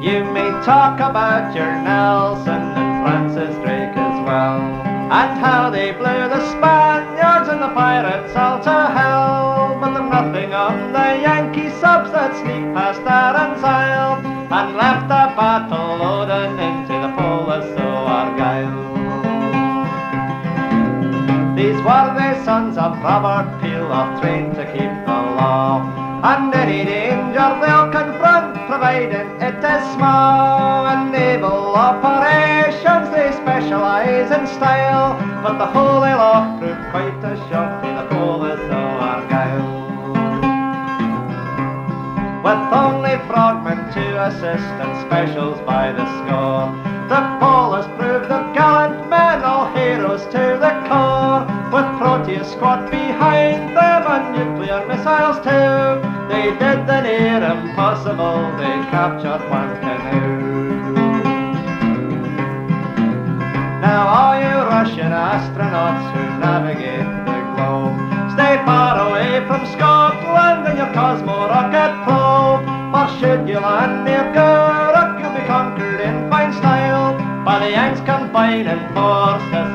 You may talk about your Nelson and Francis Drake as well, and how they blew the Spaniards and the pirates all to hell. But there's nothing on the Yankee subs that sneak past Arran's Isle and left the battle loading into the Polis o Argyll. These were the sons of Robert Peel, of trained to keep the law. And any danger they'll providing it is small. and naval operations they specialise in style, but the Holy Loch proved quite a shock to the Polis o Argyll. With only frogmen to assist and specials by the score, the Polis Proteus squad behind them and nuclear missiles too, they did the near impossible, they captured one canoe. Now all you Russian astronauts who navigate the globe, stay far away from Scotland in your Cosmo rocket probe. For should you land near Gourock, you'll be conquered in fine style by the Yanks combining forces